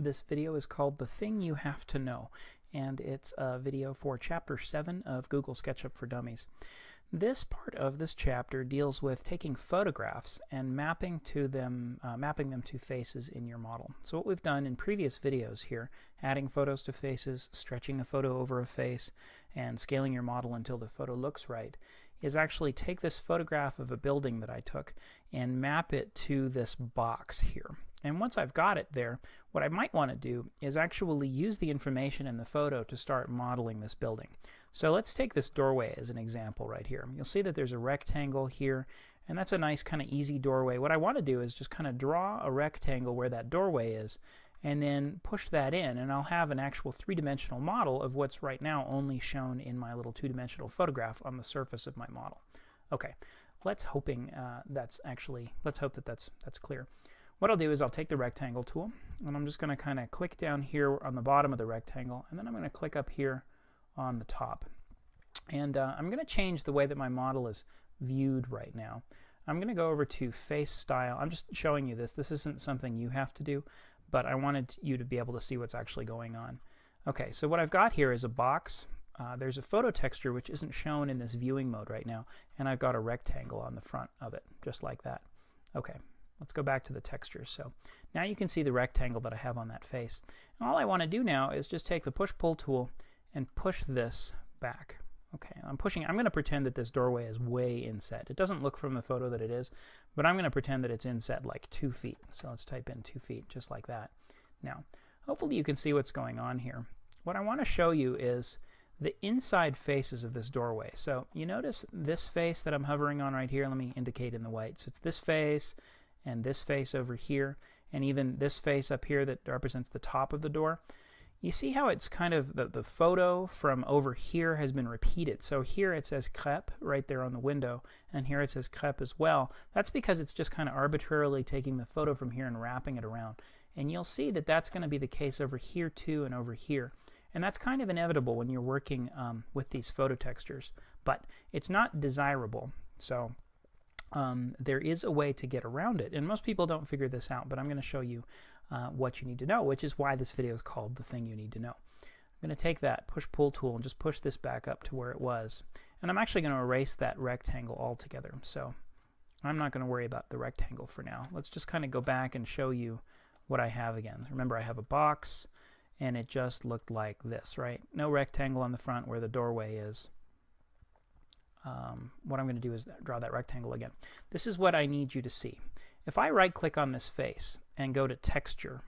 This video is called The Thing You Have to Know, and it's a video for Chapter 7 of Google SketchUp for Dummies. This part of this chapter deals with taking photographs and mapping to them, uh, mapping them to faces in your model. So what we've done in previous videos here, adding photos to faces, stretching a photo over a face, and scaling your model until the photo looks right, is actually take this photograph of a building that I took and map it to this box here. And once I've got it there, what I might want to do is actually use the information in the photo to start modeling this building. So let's take this doorway as an example right here. You'll see that there's a rectangle here, and that's a nice kind of easy doorway. What I want to do is just kind of draw a rectangle where that doorway is, and then push that in, and I'll have an actual three-dimensional model of what's right now only shown in my little two-dimensional photograph on the surface of my model. Okay, let's hoping uh, that's actually, let's hope that that's, that's clear. What I'll do is I'll take the rectangle tool and I'm just going to kind of click down here on the bottom of the rectangle and then I'm going to click up here on the top. And uh, I'm going to change the way that my model is viewed right now. I'm going to go over to face style. I'm just showing you this. This isn't something you have to do, but I wanted you to be able to see what's actually going on. Okay, so what I've got here is a box. Uh, there's a photo texture which isn't shown in this viewing mode right now, and I've got a rectangle on the front of it, just like that. Okay, Let's go back to the texture. So now you can see the rectangle that I have on that face. And all I want to do now is just take the push-pull tool and push this back. Okay, I'm pushing, I'm going to pretend that this doorway is way inset. It doesn't look from the photo that it is, but I'm going to pretend that it's inset like two feet. So let's type in two feet, just like that. Now, hopefully you can see what's going on here. What I want to show you is the inside faces of this doorway. So you notice this face that I'm hovering on right here. Let me indicate in the white. So it's this face, and this face over here, and even this face up here that represents the top of the door. You see how it's kind of, the, the photo from over here has been repeated. So here it says crêpe right there on the window, and here it says crêpe as well. That's because it's just kind of arbitrarily taking the photo from here and wrapping it around. And you'll see that that's going to be the case over here too and over here. And that's kind of inevitable when you're working um, with these photo textures, but it's not desirable. So um, there is a way to get around it. And most people don't figure this out, but I'm going to show you uh, what you need to know, which is why this video is called The Thing You Need to Know. I'm going to take that push-pull tool and just push this back up to where it was. And I'm actually going to erase that rectangle altogether. So I'm not going to worry about the rectangle for now. Let's just kind of go back and show you what I have again. Remember, I have a box, and it just looked like this, right? No rectangle on the front where the doorway is um, what I'm going to do is draw that rectangle again. This is what I need you to see. If I right click on this face and go to texture,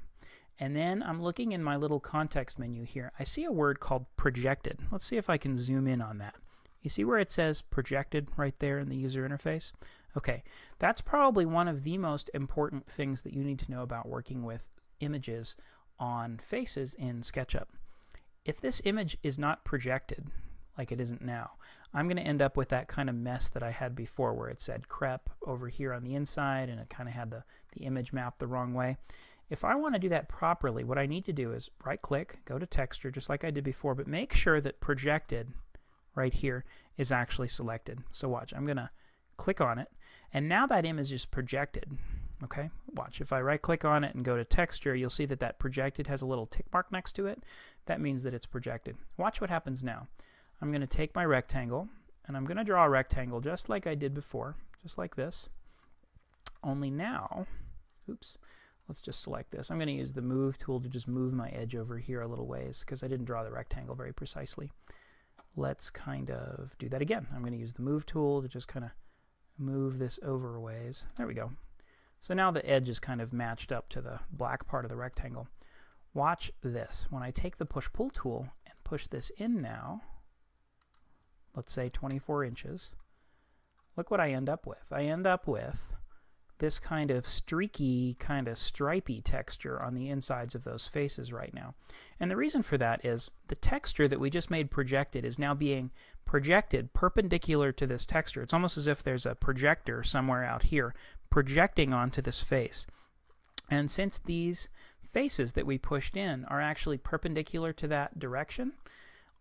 and then I'm looking in my little context menu here, I see a word called projected. Let's see if I can zoom in on that. You see where it says projected right there in the user interface? Okay, that's probably one of the most important things that you need to know about working with images on faces in SketchUp. If this image is not projected, like it isn't now, I'm going to end up with that kind of mess that I had before where it said crêpe over here on the inside and it kind of had the, the image mapped the wrong way. If I want to do that properly, what I need to do is right click, go to texture just like I did before, but make sure that projected right here is actually selected. So watch, I'm going to click on it and now that image is projected. Okay, watch. If I right click on it and go to texture, you'll see that that projected has a little tick mark next to it. That means that it's projected. Watch what happens now. I'm going to take my rectangle and I'm going to draw a rectangle just like I did before, just like this. Only now, oops, let's just select this. I'm going to use the move tool to just move my edge over here a little ways because I didn't draw the rectangle very precisely. Let's kind of do that again. I'm going to use the move tool to just kind of move this over a ways. There we go. So now the edge is kind of matched up to the black part of the rectangle. Watch this. When I take the push-pull tool and push this in now, let's say 24 inches, look what I end up with. I end up with this kind of streaky, kind of stripy texture on the insides of those faces right now. And the reason for that is the texture that we just made projected is now being projected perpendicular to this texture. It's almost as if there's a projector somewhere out here projecting onto this face. And since these faces that we pushed in are actually perpendicular to that direction,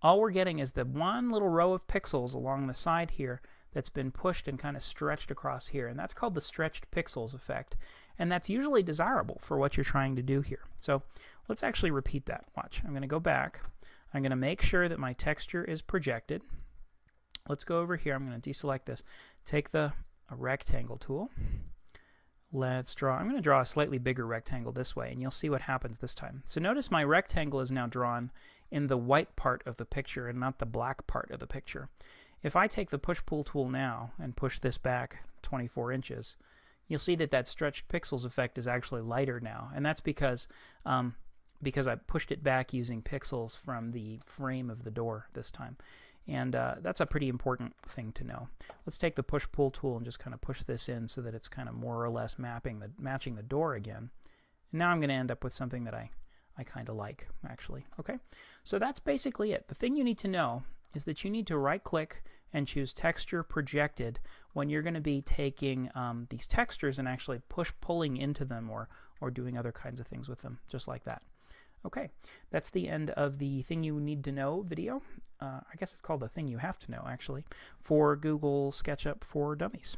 all we're getting is the one little row of pixels along the side here that's been pushed and kind of stretched across here. And that's called the stretched pixels effect. And that's usually desirable for what you're trying to do here. So let's actually repeat that. Watch. I'm going to go back. I'm going to make sure that my texture is projected. Let's go over here. I'm going to deselect this. Take the rectangle tool. Let's draw, I'm going to draw a slightly bigger rectangle this way, and you'll see what happens this time. So notice my rectangle is now drawn in the white part of the picture and not the black part of the picture. If I take the push-pull tool now and push this back 24 inches, you'll see that that stretched pixels effect is actually lighter now, and that's because um, because I pushed it back using pixels from the frame of the door this time. And uh, that's a pretty important thing to know. Let's take the push-pull tool and just kind of push this in so that it's kind of more or less mapping the matching the door again. And now I'm going to end up with something that I, I kind of like, actually. Okay, so that's basically it. The thing you need to know is that you need to right-click and choose Texture Projected when you're going to be taking um, these textures and actually push-pulling into them or, or doing other kinds of things with them, just like that. Okay, that's the end of the thing you need to know video. Uh, I guess it's called the thing you have to know, actually, for Google SketchUp for Dummies.